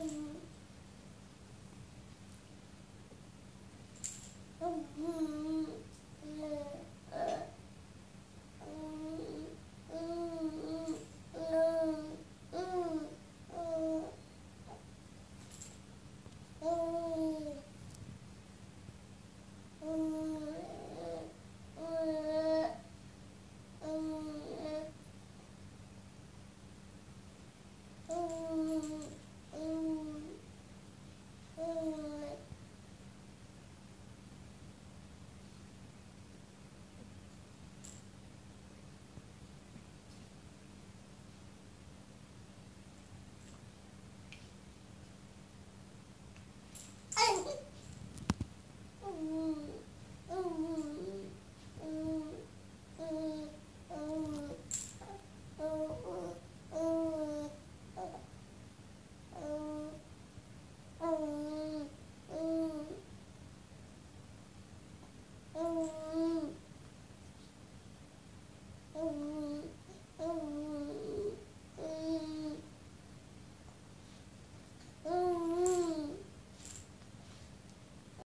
Bye.